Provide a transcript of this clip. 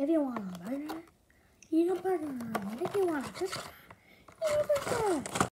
If you want a burger, eat a burger. If you want a crisp, eat a burger.